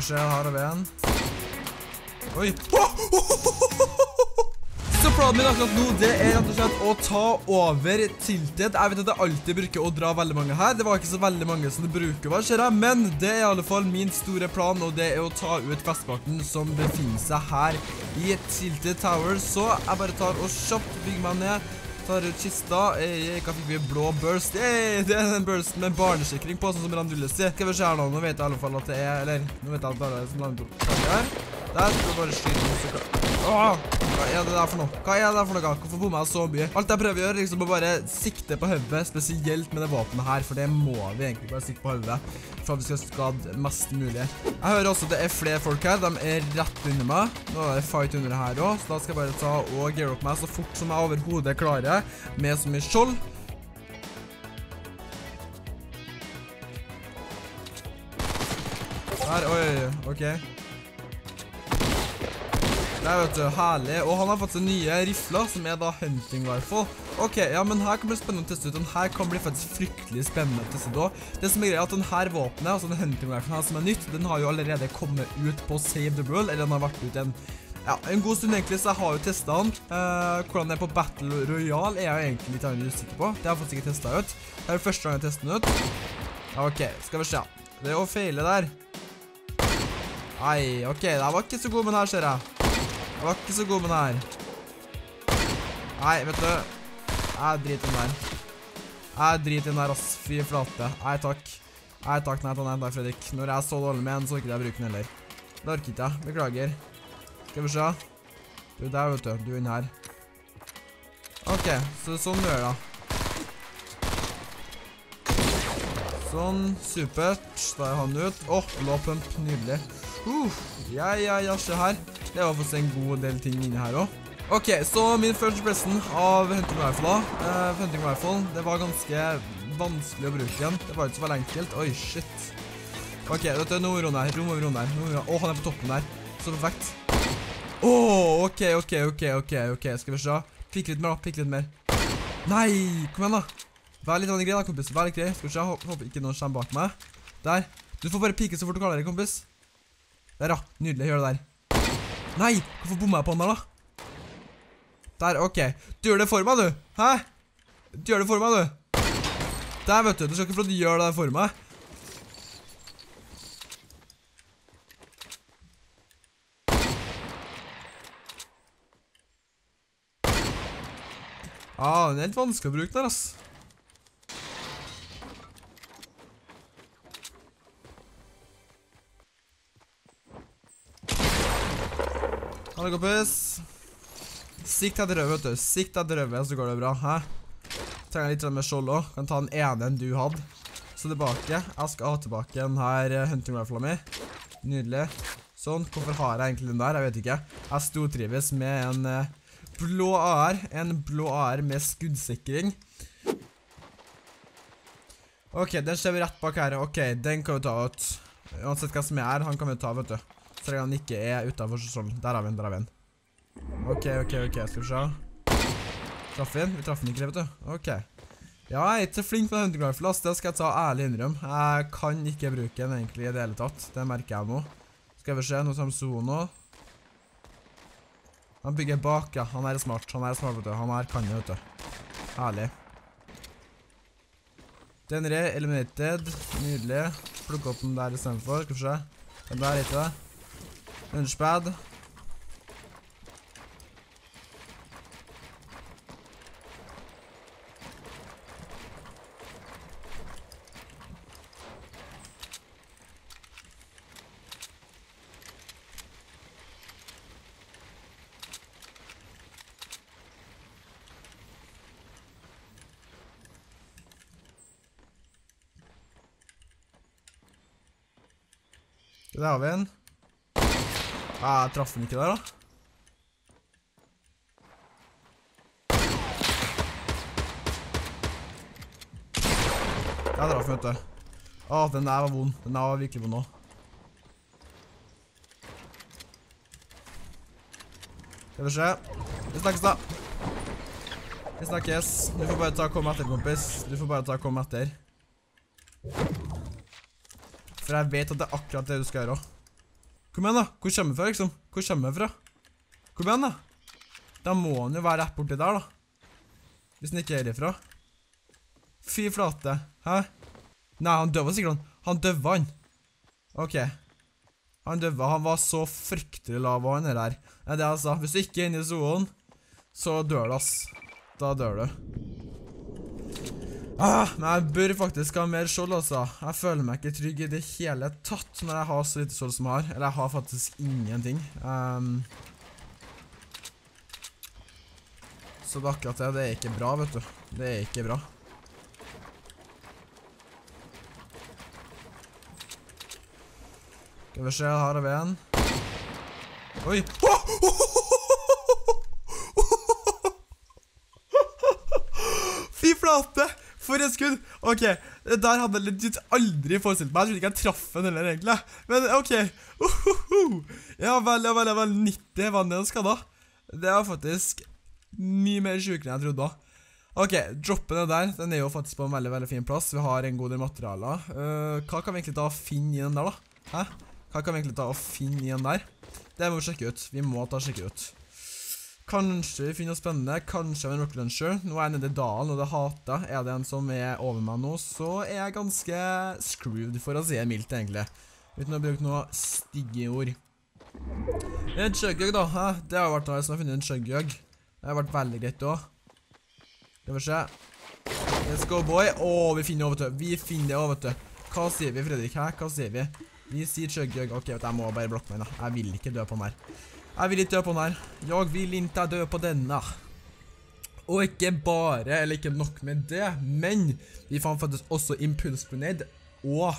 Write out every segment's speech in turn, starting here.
Se, her har vi en. Oi. Så planen min akkurat nå, det er rett og slett å ta over tilted. Jeg vet at jeg alltid bruker å dra veldig mange her. Det var ikke så veldig mange som det bruker, hva ser jeg? Men det er i alle fall min store plan, og det er å ta ut festparten som befinner seg her i Tilted Tower. Så jeg bare tar og kjapt bygger meg ned. Tar ut kista. Ei, Hva fikk vi? Blå burst. Yay, det er den bursten med barnesikring på, sånn som Randulle sier. Skal vi se her nå. Nå vet jeg i alle fall at det er Eller, nå vet jeg at det er som her. Der skal vi bare skyte noe så Åh, hva er det der for noe? Hva er det der for noe? Hvorfor bommer jeg så mye? Alt jeg prøver å gjøre, liksom å bare sikte på høvdet. spesielt med det våpenet her, for det må vi egentlig bare sikte på høvdet. for at vi skal skade mest mulig. Jeg hører også at det er flere folk her. De er rett under meg. Nå er det fight under her også, så da skal jeg bare ta og gear opp meg så fort som jeg overhovedet klarer, med så mye skjold. Der, oi, ok. Der, vet du, herlig. Og han har seg nye rifler, som er da hunting rifle. Ok, ja, men her kan bli spennende å teste ut. Den her kan bli faktisk fryktelig spennende å teste ut også. Det som er greia er at den her våpenet, altså den hunting riflen her som er nytt, den har jo allerede kommet ut på Save the World, eller den har vært ut en, ja, en god stund egentlig, så jeg har jo testet den. Eh, hvordan det er på Battle Royale er jeg egentlig litt usikker på. Det har jeg faktisk ikke testet ut. Det er jo første gang jeg tester den ut. Ok, skal vi se. Det er jo feile der. Nei, ok, det var ikke så god men her, ser jeg. Jeg var ikke så god med det her. Nei, vet du. Jeg driter den der. Jeg driter den der, ass. Fy flate. Nei, takk. Nei, takk, nei, nei, nei, Fredrik. Når jeg er så dårlig med en, så orker jeg bruke den heller. Det orker ikke jeg. Beklager. Skal vi se. Du der, vet du. Du er inne her. Ok, så sånn gjør jeg da. Sånn, supert. Da er han ut. Åh, Lå pump, nydelig. Uh, ja, ja, ja, se her. Det var faktisk en god del ting inne her også. Ok, så min første impression av Hunting Rifle uh, Hunting Rifle, det var ganske vanskelig å bruke igjen. Det var ikke så veldig enkelt. Oi, shit. Ok, dette er noe rom her. Rom over rom der. Åh, han er på toppen der. Så perfekt. Åh, ok, ok, ok, ok, ok. Skal vi se. Pikk litt mer da, pikk litt mer. Nei, kom igjen da. Vær litt grei da, kompis. Vær litt grei. Skal vi se, håper ikke noen kommer bak meg. Der. Du får bare pike så fort du klarer det, kompis. Der ja, nydelig, gjør det der. Nei, hvorfor bommer jeg på han der da? Der, ok. Du gjør det for meg, du. Hæ? Du gjør det for meg, du. Der, vet du. Du skal ikke få gjøre det for meg. Ah, den er helt vanskelig å bruke der, ass. Ha det, kompis. Sikt etter røve, vet du. Sikt etter røve, så går det bra. Hæ? Trenger litt mer skjold også. Kan ta den ene enn du hadde. Så tilbake. Jeg skal ha tilbake den her eh, hunting rifla mi. Nydelig. Sånn. Hvorfor har jeg egentlig den der? Jeg vet ikke. Jeg stortrives med en eh, blå AR. En blå AR med skuddsikring. Ok, den skjer vi rett bak her. Ok, den kan vi ta ut. Uansett hva som er her, han kan vi ta, vet du. Så ganger han ikke er utenfor sånn. Der har vi en, der har vi en. Ok, ok, ok, skal vi se. Traff vi den? Vi traff den ikke, vet du. Ok. Ja, jeg er ikke flink med hunting rifle, ass. Det skal jeg ta ærlig innrøm. Jeg kan ikke bruke den egentlig i det hele tatt. Det merker jeg nå. Skal vi se, nå tar Sono. Han bygger bak, ja. Han er smart. Han er smart, vet du. Han her kan vet du. Herlig. Den re eliminated. Nydelig. Plukke opp den der i stedet for. Skal vi se. Den der heter det. Lunchpad. Der har vi en. Ah, jeg traff den ikke der, da. Jeg traff vet du. Åh, den der var vond. Den der var virkelig vond også. Skal vi se. Vi snakkes da. Vi snakkes. Du får bare ta og komme etter, kompis. Du får bare ta og komme etter. For jeg vet at det er akkurat det du skal gjøre også. Kom igjen, da. Hvor kommer jeg fra, liksom? Hvor kommer jeg fra? Kom igjen, da. Da må han jo være rett borti der, da. Hvis han ikke er herifra. Fy flate. Hæ? Nei, han døva sikkert han. Han døva han. OK. Han døva. Han var så fryktelig lav, han der. Det er det jeg sa. Hvis du ikke er inne i sonen, så dør du, ass. Da dør du. Ah, men jeg bør faktisk ha mer skjold, altså. Jeg føler meg ikke trygg i det hele tatt når jeg har så lite skjold som jeg har. Eller jeg har faktisk ingenting. Um, så det er akkurat det. Det er ikke bra, vet du. Det er ikke bra. Skal vi se, her har vi en. Oi! Fy flate! For et skudd! OK, det der hadde jeg legit aldri forestilt meg. Jeg trodde ikke jeg traff den heller, egentlig. Men OK. Uhuhu. Ja vel, ja vel, ja vel. 90 var den skada. Det var faktisk mye mer sjukere enn jeg trodde. OK, droppen er der. Den er jo faktisk på en veldig veldig fin plass. Vi har en god del materialer. Uh, hva kan vi egentlig ta og finne i den der, da? Hæ? Hva kan vi egentlig ta og finne i den der? Det må vi sjekke ut. Vi må ta og sjekke ut. Kanskje vi finner noe spennende, kanskje en rocklunsjer. Nå er jeg nede i dalen, og det hater Er det en som er over meg nå, så er jeg ganske screwed, for å si det mildt, egentlig. Uten å bruke noe stigge ord. En chuggjug, da. Det har vært noe som har funnet en chuggjug. Det har vært veldig greit òg. Skal vi se. Let's go, boy. Å, vi finner det, vet. Vi finner det òg, vet. Hva sier vi, Fredrik? Hva sier vi? Vi sier chuggjug. OK, vet du, jeg må bare blokke meg, da. Jeg vil ikke dø på den her. Jeg vil ikke dø på den her. Jeg vil ikke dø på denne. Og ikke bare, eller ikke nok med det, men vi fant faktisk også impulsgrenade, og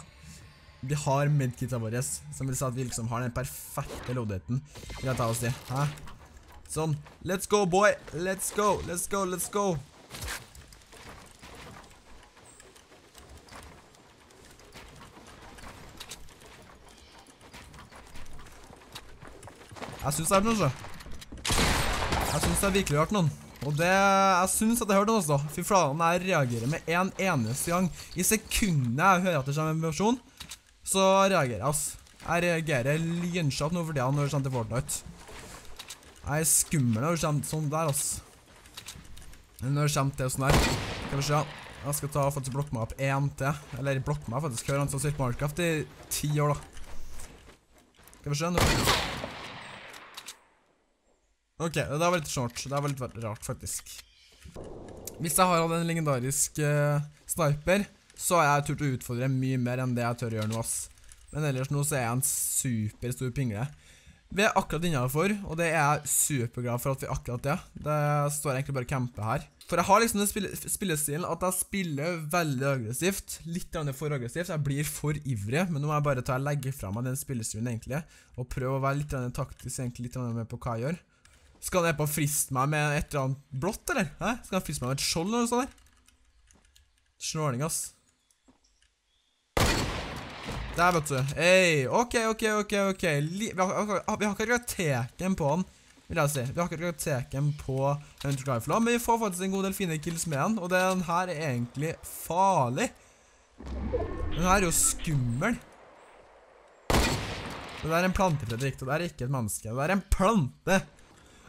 vi har medkittet våre, som vil si at vi liksom har den perfekte loadheten, vil jeg ta oss til, Hæ? Sånn. Let's go, boy. Let's go, let's go, let's go. Jeg synes jeg er hørt noe, så. Jeg synes jeg virkelig hørt noen. Og det, jeg synes at jeg har hørt noen også. Fy fladen, jeg reagerer med en eneste gang. I sekundet jeg hører at det kommer en versjon, så reagerer jeg, ass. Jeg reagerer lynkjapt nå for han når det til Fortnite. Jeg er skummel når det kommer sånn der, ass. Når det kommer til sånn der. Skal vi se. Jeg skal ta faktisk blokke meg opp en til. Eller blokke meg faktisk. Hører han som sitter på Minecraft i ti år, da. Skal vi se nå. Ok, det var litt short. Det var litt rart, faktisk. Hvis jeg har hatt en legendarisk uh, sniper, så har jeg turt å utfordre mye mer enn det jeg tør å gjøre nå, ass. Men ellers nå så er jeg en super stor pingle. Vi er akkurat innenfor, og det er jeg superglad for at vi akkurat det. Det står egentlig bare campe her. For jeg har liksom den spille spillestilen at jeg spiller veldig aggressivt. Litt for aggressivt, jeg blir for ivrig. Men nå må jeg bare ta og legge fra meg den spillestilen egentlig, og prøve å være litt taktisk egentlig litt med på hva jeg gjør. Skal han på å friste meg med et eller annet blått, eller? Hæ? Skal han friste meg med et skjold eller noe sånt der? Snåling, ass. Der, vet du. Hei, ok, ok, ok, ok. vi har, vi har på han, vil jeg si. Vi har ikke teken på Hunter Rifle, men vi får faktisk en god del fine kills med han, og den her er egentlig farlig. Den her er jo skummel. Det er en plante, Fredrik. Det er ikke et menneske. Det der er en plante.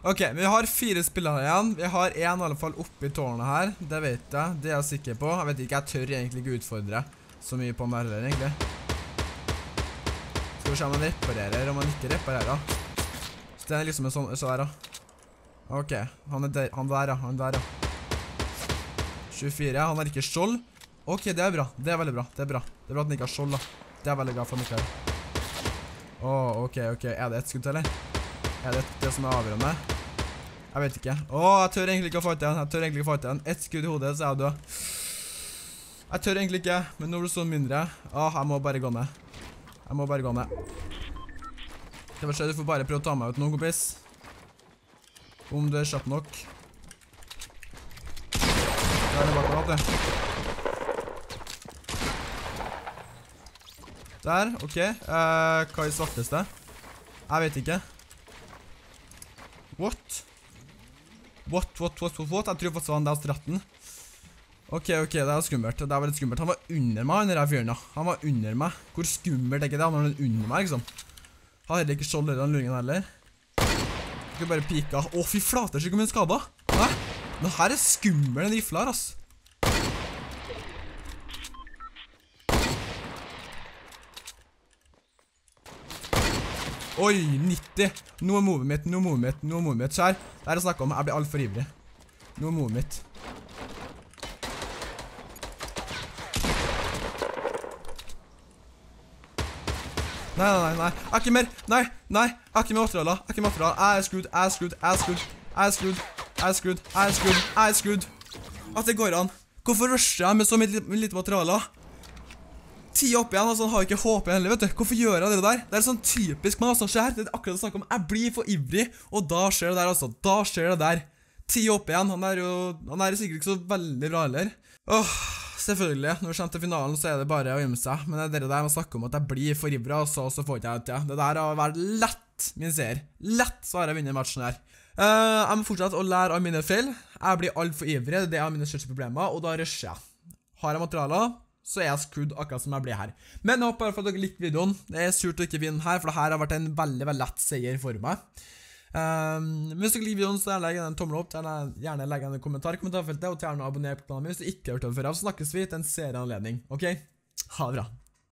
Ok, vi har fire spillere igjen. Vi har en i alle fall oppe i tårnet her. Det vet jeg. Det er jeg sikker på. Jeg vet ikke, jeg tør egentlig ikke utfordre så mye på meg heller, egentlig. Skal vi se om han reparerer, om han ikke reparerer. Så det er liksom en sånn, så der da. Ok, han er der, han der, ja. Han der, ja. 24, han har ikke skjold. Ok, det er bra. Det er veldig bra. Det er bra. Det er bra at han ikke har skjold, da. Det er veldig glad for har. Åh, ok, ok. Er det et skudd til, eller? Er det det som er avgjørende? Jeg vet ikke. Åh, jeg tør egentlig ikke å fighte igjen. Jeg tør egentlig ikke å fighte igjen. Ett skudd i hodet, så er jeg død. Jeg tør egentlig ikke, men nå blir det sånn mindre. Åh, jeg må bare gå ned. Jeg må bare gå ned. Det var si, du får bare prøve å ta meg ut nå, kompis. Om du er kjapp nok. Der er det bak meg, vet Der, ok. Uh, hva er svarteste? Jeg vet ikke. What? What, what, what, what? Jeg tror var han der stratten. Ok, ok, det er skummelt. Det er veldig skummelt. Han var under meg, han der fyren, ja. Han var under meg. Hvor skummelt er ikke det? Han var under meg, liksom. Har heller ikke skjold eller den luringen heller. Skal bare pika. Å, fy flater, så mye skader. Hæ? Det her er skummel, den rifla her, ass. Oi, 90. Nå er movet mitt, nå er movet mitt, nå er movet mitt. Skjær. Det er å snakke om. Jeg blir alt for ivrig. Nå er movet mitt. Nei, nei, nei. Har ikke mer. Nei, nei. Ikke mer materialer. Ikke mer materialer. Jeg er skrudd, jeg er skrudd, jeg er skrudd. Jeg er skrudd, jeg er skrudd, jeg er skrudd. Jeg er skrudd. At det går an. Hvorfor rusher jeg med så mye lite materialer? Ti opp igjen, altså han har ikke håp igjen heller, vet du. Hvorfor gjør han det der? Det er sånn typisk meg, altså. Se her. Det er akkurat det snakke om. Jeg blir for ivrig, og da skjer det der, altså. Da skjer det der. Ti opp igjen. Han er jo Han er sikkert ikke så veldig bra heller. Åh, selvfølgelig. Når vi kommer til finalen, så er det bare å gjemme seg. Men det er det der man snakker om at jeg blir for ivrig, altså, og så får ikke jeg det til. Det der har vært lett min seier. Lett så har jeg vunnet matchen her. Uh, jeg må fortsette å lære av mine feil. Jeg blir altfor ivrig. Det er mine største problemer, og da rusher jeg. Har jeg materialer, så er jeg skudd akkurat som jeg blir her. Men jeg håper at dere likte videoen. Det er surt å ikke vinne her, for det her har vært en veldig veldig lett seier for meg. Um, hvis dere liker videoen, så legg en tommel opp. Gjerne, gjerne legg en kommentar i kommentarfeltet, og gjerne abonner på kanalen min hvis du ikke har hørt det før. Så snakkes vi til en serieanledning. Ok? Ha det bra.